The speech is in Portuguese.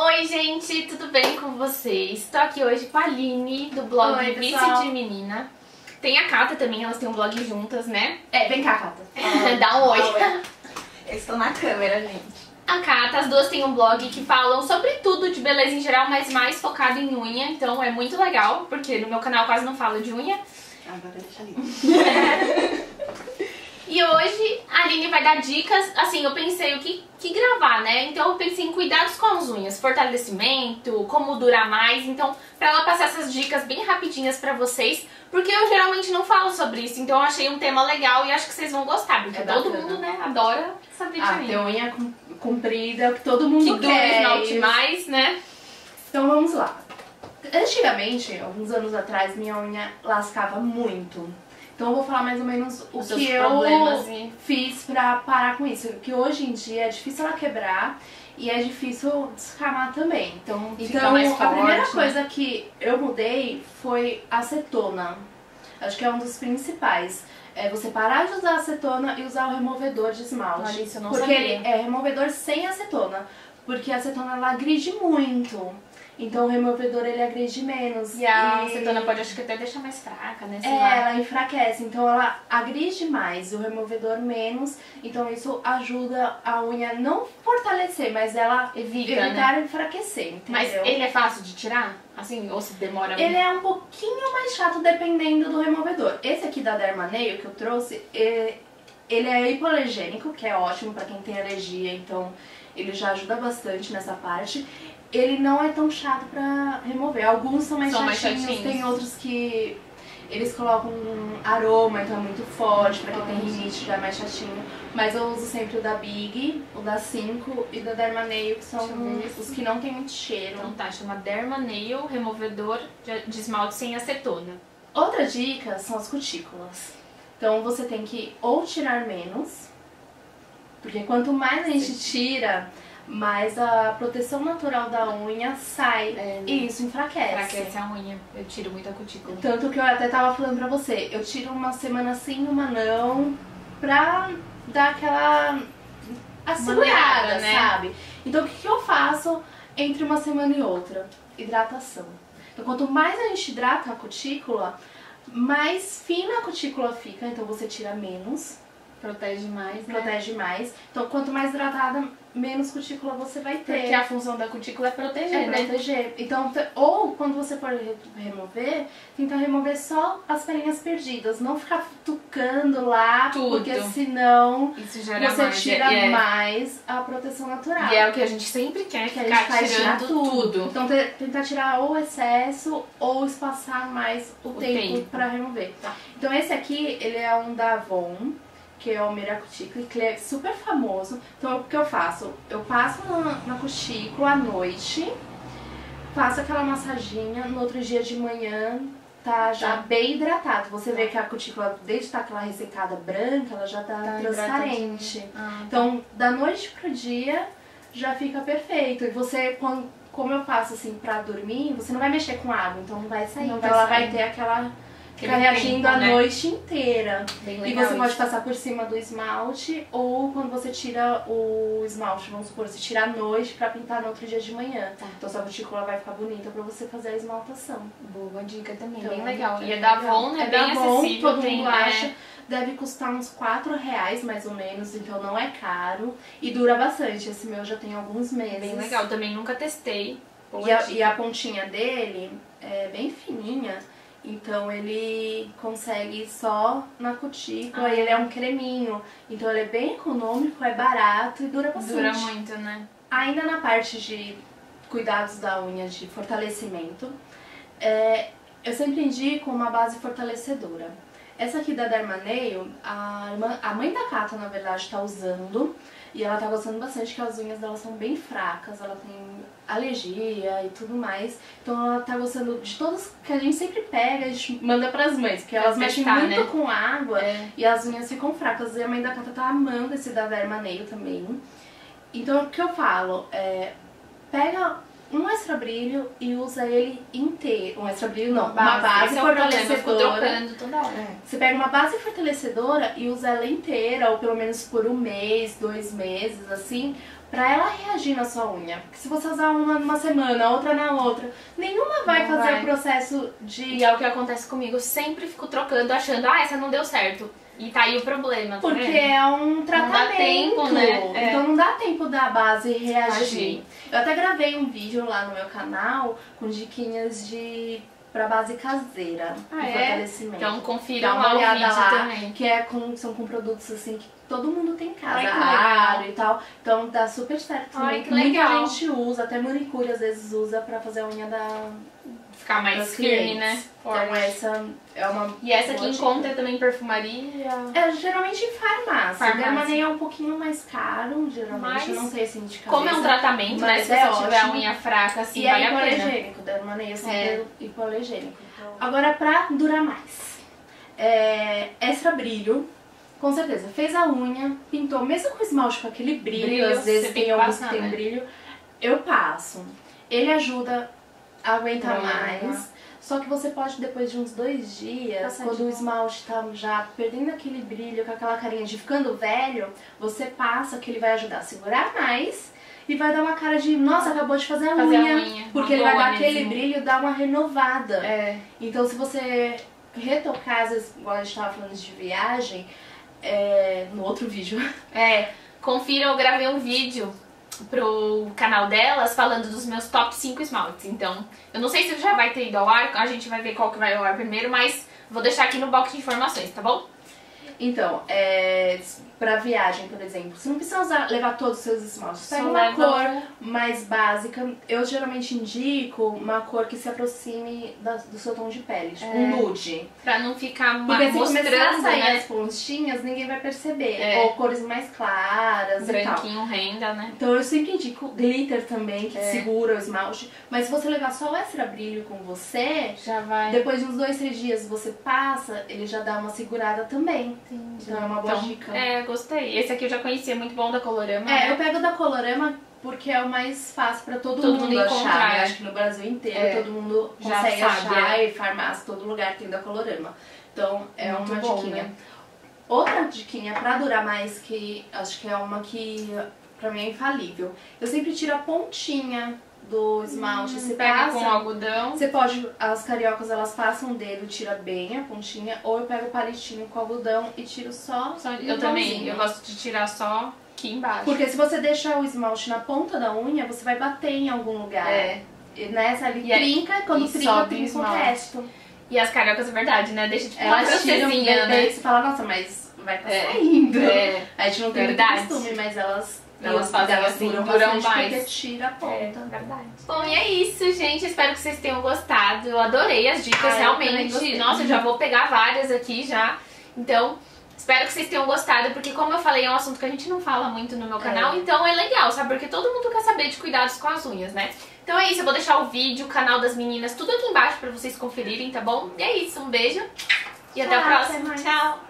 Oi, gente, tudo bem com vocês? Estou aqui hoje com a Aline, do blog Oi, Vice pessoal. de Menina. Tem a Cata também, elas têm um blog juntas, né? É, vem cá, Cata. Dá um oi. Eu estou na câmera, gente. A Cata, as duas têm um blog que falam sobre tudo de beleza em geral, mas mais focado em unha. Então é muito legal, porque no meu canal quase não falo de unha. Agora deixa ali. E hoje a Aline vai dar dicas, assim, eu pensei o que, que gravar, né? Então eu pensei em cuidados com as unhas, fortalecimento, como durar mais. Então, pra ela passar essas dicas bem rapidinhas pra vocês, porque eu geralmente não falo sobre isso, então eu achei um tema legal e acho que vocês vão gostar, porque É todo bacana. mundo, né, adora saber de Ah, unha. ter unha com- comprida que todo mundo Que quer. esmalte mais, né? Então vamos lá. Antigamente, alguns anos atrás, minha unha lascava muito. Então eu vou falar mais ou menos o Os que eu e- fiz pra parar com isso. Que hoje em dia é difícil ela quebrar e é difícil descamar também. Então, então mais a primeira forte, né? coisa que eu mudei foi acetona. Acho que é um dos principais. É você parar de usar acetona e usar o removedor de esmalte. Olha, isso eu não porque sabia. ele é removedor sem acetona. Porque a acetona ela agride muito. Então o removedor ele agride menos. E a acetona pode, acho que até deixar mais fraca, né? Sei É, lá. ela enfraquece, então ela agride mais, o removedor menos, então isso ajuda a unha não fortalecer, mas ela Evita, evitar enfraquecer, entendeu? Mas ele é fácil de tirar? Assim, ou se demora Ele é um pouquinho mais chato dependendo do removedor. Esse aqui da Dermaneio que eu trouxe, ele é hipoalergênico, que é ótimo pra quem tem alergia, então ele já ajuda bastante nessa parte. Ele não é tão chato pra remover. Alguns são mais, São mais chatinhos, chatinhos. tem outros que eles colocam um aroma, então é muito forte, pra quem tem rinite já é mais chatinho. Mas eu uso sempre o da Big, o da 5 e da Dermaneio, que são os que não tem muito cheiro. Então tá, chama Derma Nail Removedor de esmalte sem acetona. Outra dica são as cutículas. Então você tem que ou tirar menos, porque quanto mais a gente tira, mais a proteção natural da unha sai É, né? e isso enfraquece. Enfraquece a unha. Eu tiro muita cutícula. Tanto que eu até tava falando pra você, eu tiro uma semana sim, uma não, pra dar aquela assegurada, né? sabe? Então o que, que eu faço entre uma semana e outra? Hidratação. Então quanto mais a gente hidrata a cutícula, mais fina a cutícula fica, então você tira menos, Protege mais, né? protege mais. Então quanto mais hidratada, menos cutícula você vai ter. Porque a função da cutícula é proteger, É, né? proteger. Então, ou quando você for re- remover, tenta remover só as pelinhas perdidas. Não ficar tucando lá, Tudo. porque senão você mais. tira e é, mais a proteção natural. E é o que a gente sempre quer, que a gente faz tirando tirar tudo. tudo. Então, te- tentar tirar ou o excesso ou espaçar mais o, O tempo, tempo. pra remover. Tá. Então, esse aqui, ele é um da Avon, que é o Miracutícula, que é super famoso. Então, o que eu faço? Eu passo na, na cutícula à noite, faço aquela massaginha, no outro dia de manhã tá já Tá. bem hidratado. Você vê que a cutícula, desde estar aquela ressecada branca, ela já tá, Tá transparente. Ah, Então, da noite pro dia, já fica perfeito. E você, quando, como eu faço assim pra dormir, você não vai mexer com água, então não vai sair. Não então vai ela sair. vai ter aquela. Reagindo tempo, a né? noite inteira. bem E legal você pode isso. passar por cima do esmalte ou quando você tira o esmalte, vamos supor, você tira à noite pra pintar no outro dia de manhã. Tá. Então sua cutícula vai ficar bonita pra você fazer a esmaltação. Boa dica também, Então, bem legal. é E é da legal. Avon, né? É bem da Avon, todo mundo é, acha. Deve custar uns 4 reais mais ou menos, então não é caro. E dura bastante. Esse meu já tem alguns meses. Bem legal, também nunca testei. E a, e a pontinha dele é bem fininha, então ele consegue só na cutícula Ah. e ele é um creminho. Então ele é bem econômico, é barato e dura bastante. Dura muito, né? Ainda na parte de cuidados da unha, de fortalecimento, é, eu sempre indico uma base fortalecedora. Essa aqui da Dermaneio, a, irmã- a mãe da Cata, na verdade, está usando e ela tá gostando bastante que as unhas dela são bem fracas, ela tem alergia e tudo mais. Então ela tá gostando de todas que a gente sempre pega e a gente manda pras mães, porque elas mexem testar, muito né? com água É. e as unhas ficam fracas. E a mãe da Cata tá amando esse da Dermaneio também. Então o que eu falo é pega um extra brilho e usa ele inteiro. Um extra brilho não, uma base Esse é o problema, fortalecedora. trocando toda hora. Você pega uma base fortalecedora e usa ela inteira, ou pelo menos por um mês, dois meses, assim, pra ela reagir na sua unha. Porque se você usar uma numa semana, outra na outra, nenhuma vai Não fazer vai. o processo de E é o que acontece comigo. Eu sempre fico trocando, achando, ah, essa não deu certo. E tá aí o problema, tá Porque vendo? é um tratamento. tempo, né? É. Então não dá tempo da base reagir. Agir. Eu até gravei um vídeo lá no meu canal com diquinhas de pra base caseira Ah, é? fortalecimento. Então confiram Dá uma olhada lá, também. que é com, são com produtos assim que todo mundo tem em casa, que aro e tal. Então dá super certo também. Ai, que Muita legal. gente usa, até manicure às vezes usa pra fazer a unha da Ficar mais das firme, clientes. né? Então Forte. essa é uma E essa dica. encontra também em perfumaria. É, geralmente em farmácia. Farmácia. Dermaneia é um pouquinho mais caro, geralmente. Mas, não sei assim de cabeça. Como é um tratamento, né? Se é você tiver a ótimo. unha fraca, assim, E vale é a pena. hipoalergênico, dermaneia sempre É. hipoalergênico. Agora, pra durar mais. É, extra brilho. Com certeza, fez a unha, pintou, mesmo com esmalte com aquele brilho, Brilho, às vezes tem alguns que tem né? brilho, eu passo. Ele ajuda a aguentar Uhum. mais. Só que você pode, depois de uns dois dias, Passar quando o esmalte tá já perdendo aquele brilho, com aquela carinha de ficando velho, você passa que ele vai ajudar a segurar mais e vai dar uma cara de, nossa, acabou de fazer a Fazer a unha. unha, porque ele vai dar aquele mesmo. brilho e dar uma renovada. É. Então, se você retocar, às vezes, igual a gente tava falando de viagem, é, no outro vídeo, É, confiram, eu gravei um vídeo pro canal delas falando dos meus top 5 esmaltes. Então, eu não sei se já vai ter ido ao ar, a gente vai ver qual que vai ao ar primeiro, mas vou deixar aqui no box de informações, tá bom? Então, é, pra viagem, por exemplo, você não precisa usar, levar todos os seus esmaltes. Você Só pega uma cor mais básica. Eu geralmente indico uma cor que se aproxime da- do seu tom de pele, tipo um nude. Pra não ficar ma- Porque se começar a mostrando, sair né? as pontinhas, ninguém vai perceber. É. Ou cores mais claras. Branquinho renda, né? Então eu sempre indico glitter também, que É. segura o esmalte. Mas se você levar só o extra brilho com você, Já vai. depois de uns dois, três dias você passa, ele já dá uma segurada também. Então é uma boa Então, dica. É, gostei. Esse aqui eu já conhecia, muito bom da Colorama. É, né? eu pego da Colorama porque é o mais fácil pra todo, Todo mundo, mundo achar. encontrar, né? é. Acho que no Brasil inteiro É. todo mundo Já consegue sabe, achar é. e farmácia, todo lugar tem da Colorama. Então é Muito uma bom, diquinha. né? Outra diquinha pra durar mais, que acho que é uma que pra mim é infalível. Eu sempre tiro a pontinha do esmalte. Hum, você pega passa, com algodão. você pode, as cariocas elas passam o dedo, tira bem a pontinha, ou eu pego o palitinho com algodão e tiro só. Só- Eu também, eu gosto de tirar só aqui embaixo. Porque se você deixar o esmalte na ponta da unha, você vai bater em algum lugar. É. E nessa ali E trinca, quando e trinca, trinca o resto. E as cariocas é verdade, né? Deixa tipo uma Elas tiram, francesinha, daí né? você fala, nossa, mas vai estar É. saindo. É. A gente não tem Verdade. costume, mas elas, Elas fazem elas assim, duram, duram mais. porque tira a É, ponta. verdade. Bom, e é isso, gente. Espero que vocês tenham gostado. Eu adorei as dicas, Ah, eu realmente. gostei. Nossa, eu já vou pegar várias aqui já. Então, espero que vocês tenham gostado, porque como eu falei, é um assunto que a gente não fala muito no meu canal, então é legal, sabe? Porque todo mundo quer saber de cuidados com as unhas, né? Então é isso, eu vou deixar o vídeo, o canal das meninas, tudo aqui embaixo pra vocês conferirem, tá bom? E é isso, um beijo e até o Tchau, próximo. até. Tchau!